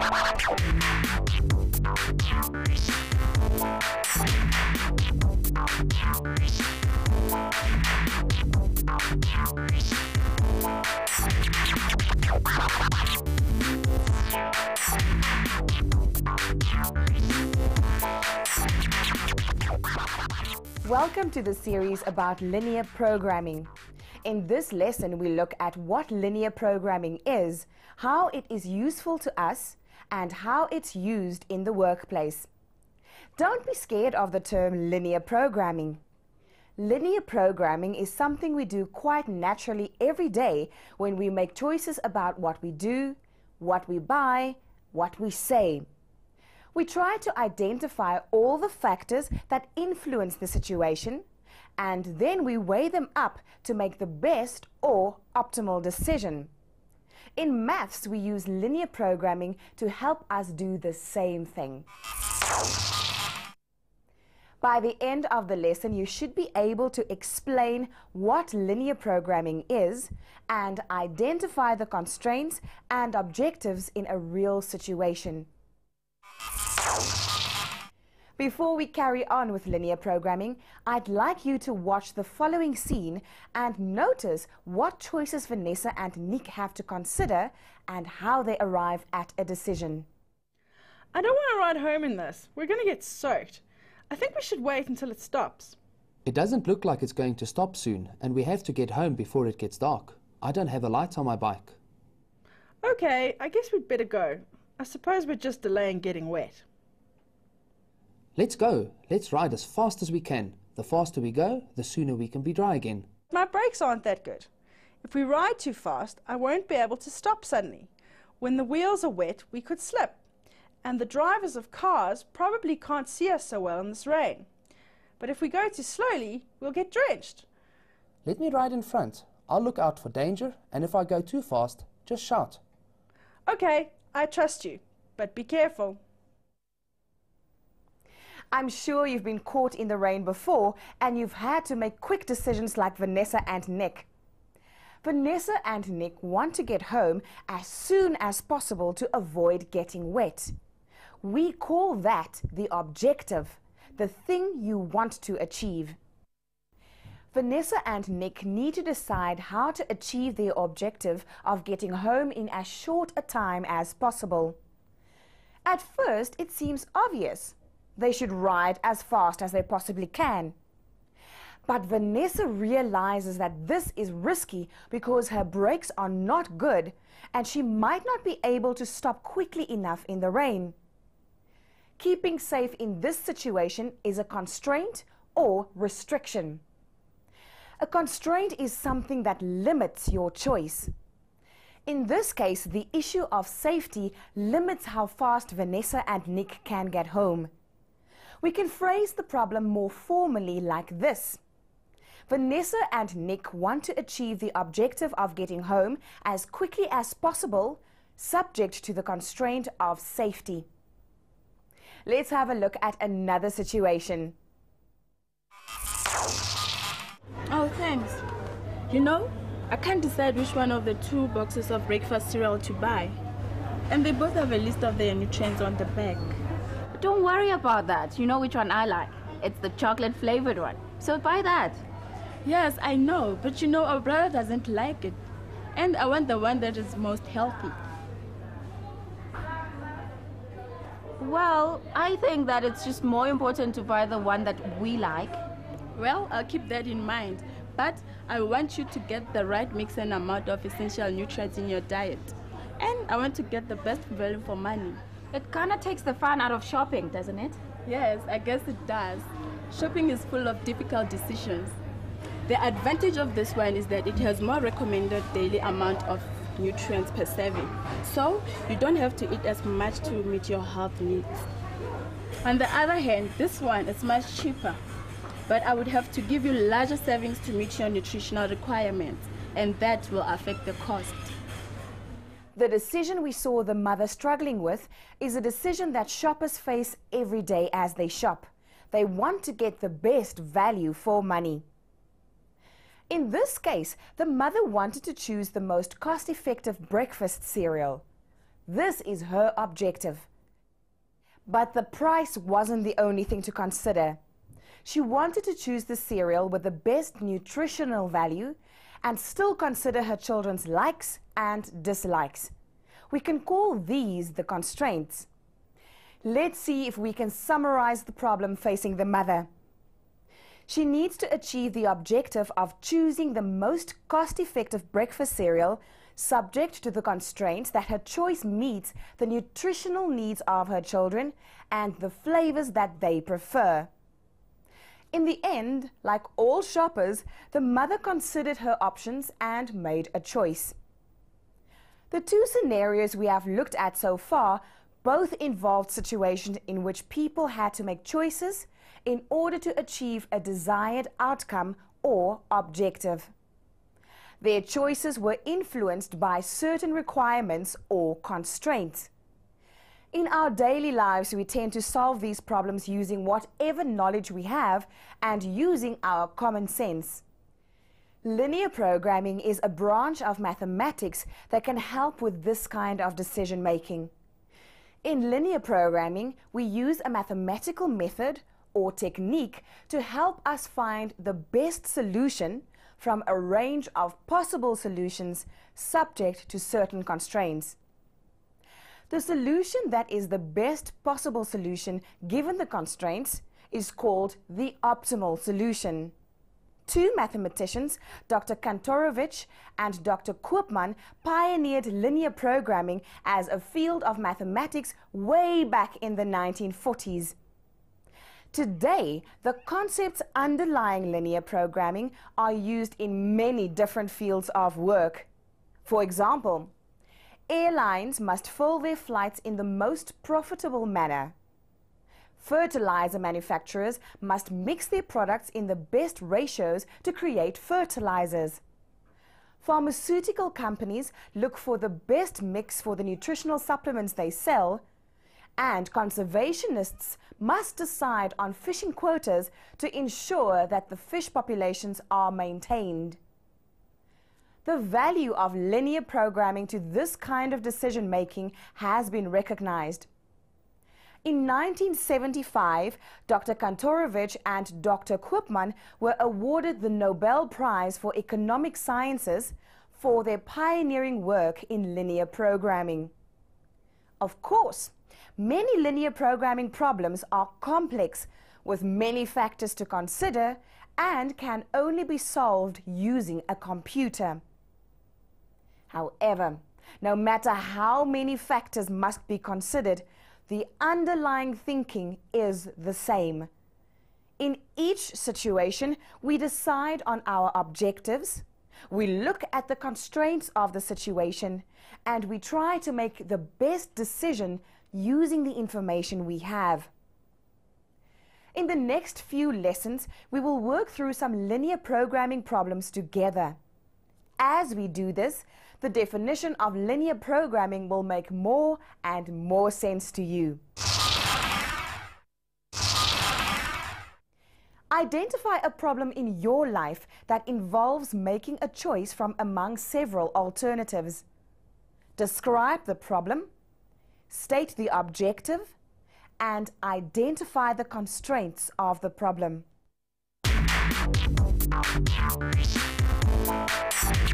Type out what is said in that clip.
Wow. Welcome to the series about linear programming. In this lesson, we look at what linear programming is, how it is useful to us, and how it's used in the workplace. Don't be scared of the term linear programming. Linear programming is something we do quite naturally every day when we make choices about what we do, what we buy, what we say. We try to identify all the factors that influence the situation and then we weigh them up to make the best or optimal decision. In maths, we use linear programming to help us do the same thing. By the end of the lesson, you should be able to explain what linear programming is and identify the constraints and objectives in a real situation. Before we carry on with linear programming, I'd like you to watch the following scene and notice what choices Vanessa and Nick have to consider and how they arrive at a decision. I don't want to ride home in this. We're going to get soaked. I think we should wait until it stops. It doesn't look like it's going to stop soon, and we have to get home before it gets dark. I don't have a light on my bike. Okay, I guess we'd better go. I suppose we're just delaying getting wet. Let's go. Let's ride as fast as we can. The faster we go, the sooner we can be dry again. My brakes aren't that good. If we ride too fast, I won't be able to stop suddenly. When the wheels are wet, we could slip. And the drivers of cars probably can't see us so well in this rain. But if we go too slowly, we'll get drenched. Let me ride in front. I'll look out for danger, and if I go too fast, just shout. Okay, I trust you, but be careful. I'm sure you've been caught in the rain before and you've had to make quick decisions like Vanessa and Nick. Vanessa and Nick want to get home as soon as possible to avoid getting wet. We call that the objective, the thing you want to achieve. Vanessa and Nick need to decide how to achieve their objective of getting home in as short a time as possible. At first, it seems obvious. They should ride as fast as they possibly can. But Vanessa realizes that this is risky because her brakes are not good and she might not be able to stop quickly enough in the rain. Keeping safe in this situation is a constraint or restriction. A constraint is something that limits your choice. In this case, the issue of safety limits how fast Vanessa and Nick can get home. We can phrase the problem more formally like this. Vanessa and Nick want to achieve the objective of getting home as quickly as possible, subject to the constraint of safety. Let's have a look at another situation. Oh, thanks. You know, I can't decide which one of the two boxes of breakfast cereal to buy. And they both have a list of their nutrients on the back. Don't worry about that. You know which one I like. It's the chocolate flavored one. So buy that. Yes, I know, but you know our brother doesn't like it. And I want the one that is most healthy. Well, I think that it's just more important to buy the one that we like. Well, I'll keep that in mind. But I want you to get the right mix and amount of essential nutrients in your diet. And I want to get the best value for money. It kind of takes the fun out of shopping, doesn't it? Yes, I guess it does. Shopping is full of difficult decisions. The advantage of this one is that it has more recommended daily amount of nutrients per serving. So you don't have to eat as much to meet your health needs. On the other hand, this one is much cheaper. But I would have to give you larger servings to meet your nutritional requirements, and that will affect the cost. The decision we saw the mother struggling with is a decision that shoppers face every day as they shop. They want to get the best value for money. In this case, the mother wanted to choose the most cost effective breakfast cereal. This is her objective. But the price wasn't the only thing to consider. She wanted to choose the cereal with the best nutritional value and still consider her children's likes and dislikes. We can call these the constraints. Let's see if we can summarize the problem facing the mother. She needs to achieve the objective of choosing the most cost effective breakfast cereal subject to the constraints that her choice meets the nutritional needs of her children and the flavors that they prefer. In the end, like all shoppers, the mother considered her options and made a choice. The two scenarios we have looked at so far both involved situations in which people had to make choices in order to achieve a desired outcome or objective. Their choices were influenced by certain requirements or constraints. In our daily lives, we tend to solve these problems using whatever knowledge we have and using our common sense. Linear programming is a branch of mathematics that can help with this kind of decision making. In linear programming, we use a mathematical method or technique to help us find the best solution from a range of possible solutions subject to certain constraints. The solution that is the best possible solution given the constraints is called the optimal solution. Two mathematicians, Dr. Kantorovich and Dr. Koopman, pioneered linear programming as a field of mathematics way back in the 1940s. Today, the concepts underlying linear programming are used in many different fields of work. For example, airlines must fill their flights in the most profitable manner. Fertilizer manufacturers must mix their products in the best ratios to create fertilizers. Pharmaceutical companies look for the best mix for the nutritional supplements they sell and conservationists must decide on fishing quotas to ensure that the fish populations are maintained. The value of linear programming to this kind of decision making has been recognized. In 1975, Dr. Kantorovich and Dr. Koopman were awarded the Nobel Prize for Economic Sciences for their pioneering work in linear programming. Of course, Many linear programming problems are complex with many factors to consider and can only be solved using a computer. However, no matter how many factors must be considered, the underlying thinking is the same. In each situation, we decide on our objectives, we look at the constraints of the situation, and we try to make the best decision using the information we have. In the next few lessons, we will work through some linear programming problems together. As we do this, the definition of linear programming will make more and more sense to you. Identify a problem in your life that involves making a choice from among several alternatives. Describe the problem state the objective, and identify the constraints of the problem. Bye.